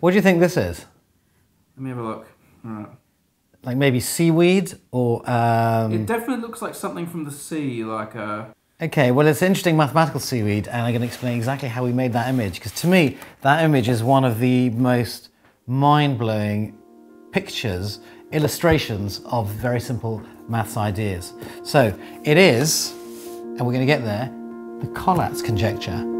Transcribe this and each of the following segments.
What do you think this is? Let me have a look. Right. Like maybe seaweed or. Um... It definitely looks like something from the sea, like a. Okay, well, it's interesting mathematical seaweed, and I'm going to explain exactly how we made that image. Because to me, that image is one of the most mind blowing pictures, illustrations of very simple maths ideas. So it is, and we're going to get there, the Collatz conjecture.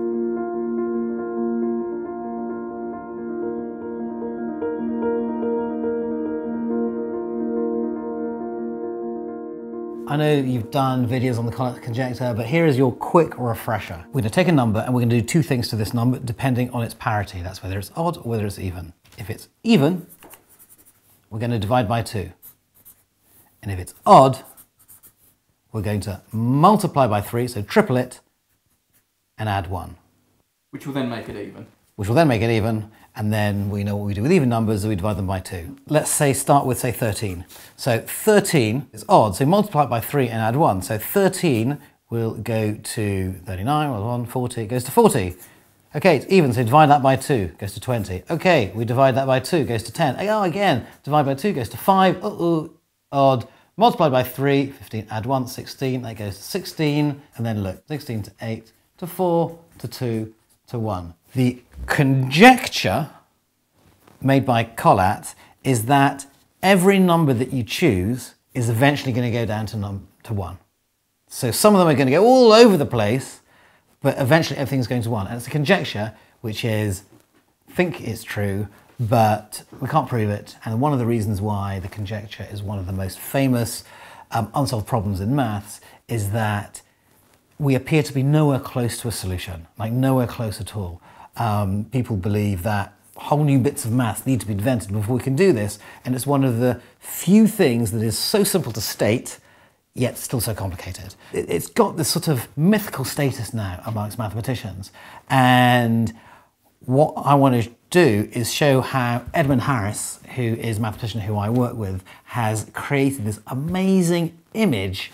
I know you've done videos on the conjecture, but here is your quick refresher. We're going to take a number and we're going to do two things to this number depending on its parity. That's whether it's odd or whether it's even. If it's even, we're going to divide by 2. And if it's odd, we're going to multiply by 3, so triple it, and add 1. Which will then make it even. Which will then make it even, and then we know what we do with even numbers, we divide them by 2. Let's say start with, say, 13. So 13 is odd, so multiply it by 3 and add 1. So 13 will go to 39, well, 1, 40, it goes to 40. Okay, it's even, so divide that by 2, goes to 20. Okay, we divide that by 2, goes to 10. Oh, again, divide by 2 goes to 5. Uh-oh, odd. Multiplied by 3, 15, add 1, 16, that goes to 16. And then look, 16 to 8, to 4, to 2, to 1. The conjecture made by Collatz is that every number that you choose is eventually going to go down to, num to 1. So some of them are going to go all over the place, but eventually everything's going to one. And it's a conjecture, which is think it's true, but we can't prove it. And one of the reasons why the conjecture is one of the most famous um, unsolved problems in maths is that we appear to be nowhere close to a solution, like nowhere close at all. Um, people believe that whole new bits of maths need to be invented before we can do this, and it's one of the few things that is so simple to state yet still so complicated. It's got this sort of mythical status now amongst mathematicians. And what I want to do is show how Edmund Harriss, who is a mathematician who I work with, has created this amazing image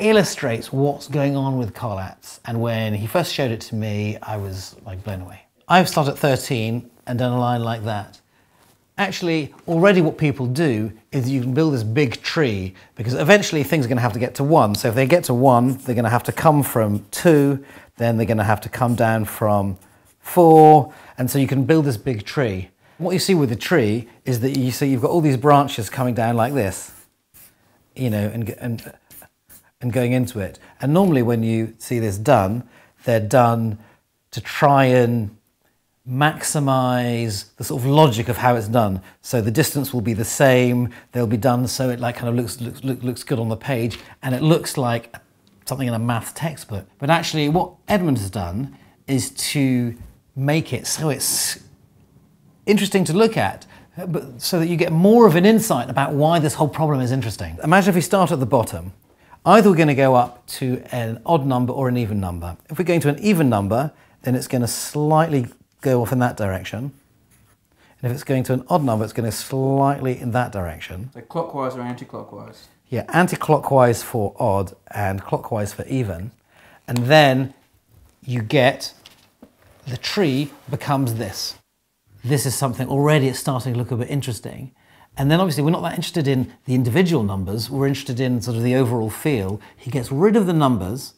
illustrates what's going on with Collatz. And when he first showed it to me, I was like blown away. I've started at 13 and done a line like that actually already what people do is you can build this big tree because eventually things are going to have to get to one. So if they get to one, they're going to have to come from two, then they're going to have to come down from four, and so you can build this big tree. What you see with the tree is that you see you've got all these branches coming down like this, you know, and, and, and going into it. And normally when you see this done, they're done to try and maximize the sort of logic of how it's done. So the distance will be the same, they'll be done so it like kind of looks, looks, looks good on the page and it looks like something in a math textbook. But actually what Edmund has done is to make it so it's interesting to look at but so that you get more of an insight about why this whole problem is interesting. Imagine if we start at the bottom. Either we're going to go up to an odd number or an even number. If we're going to an even number, then it's going to slightly go off in that direction. And if it's going to an odd number, it's going to slightly in that direction. So clockwise or anti-clockwise? Yeah, anti-clockwise for odd and clockwise for even. And then you get the tree becomes this. This is something already it's starting to look a bit interesting. And then obviously we're not that interested in the individual numbers, we're interested in sort of the overall feel. He gets rid of the numbers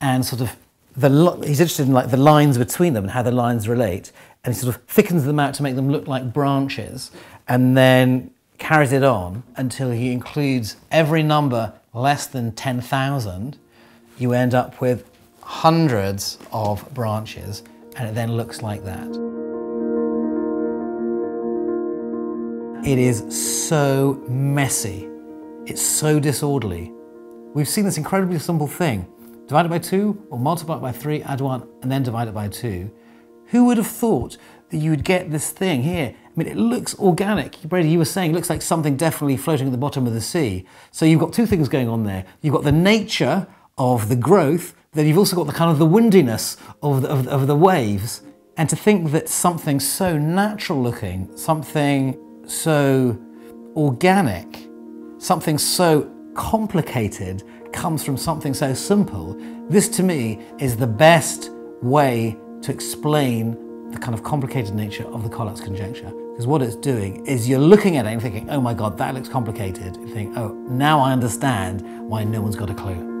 and sort of the, he's interested in like the lines between them and how the lines relate, and he sort of thickens them out to make them look like branches, and then carries it on until he includes every number less than 10,000. You end up with hundreds of branches, and it then looks like that. It is so messy. It's so disorderly. We've seen this incredibly simple thing divide it by 2 or multiply it by 3, add 1, and then divide it by 2. Who would have thought that you would get this thing here? I mean, it looks organic. Brady, you were saying it looks like something definitely floating at the bottom of the sea. So you've got two things going on there. You've got the nature of the growth, then you've also got the kind of the windiness of the, of, of the waves. And to think that something so natural looking, something so organic, something so complicated comes from something so simple. This to me is the best way to explain the kind of complicated nature of the Collatz conjecture. Because what it's doing is you're looking at it and thinking, oh my God, that looks complicated. You think, oh, now I understand why no one's got a clue.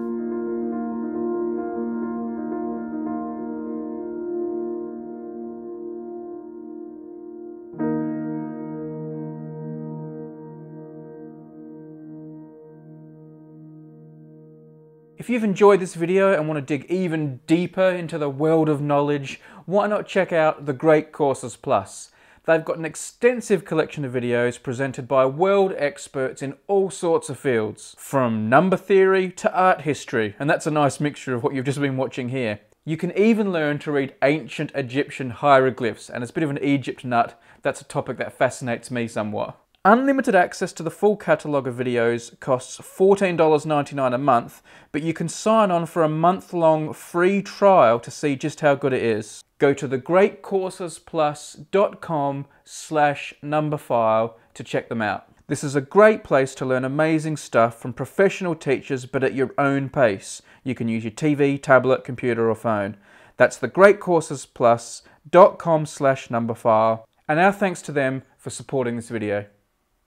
If you've enjoyed this video and want to dig even deeper into the world of knowledge, why not check out the Great Courses Plus? They've got an extensive collection of videos presented by world experts in all sorts of fields, from number theory to art history, and that's a nice mixture of what you've just been watching here. You can even learn to read ancient Egyptian hieroglyphs, and as a bit of an Egypt nut, that's a topic that fascinates me somewhat. Unlimited access to the full catalogue of videos costs $14.99 a month, but you can sign on for a month-long free trial to see just how good it is. Go to thegreatcoursesplus.com slash numberphile to check them out. This is a great place to learn amazing stuff from professional teachers, but at your own pace. You can use your TV, tablet, computer, or phone. That's thegreatcoursesplus.com slash numberphile. And our thanks to them for supporting this video.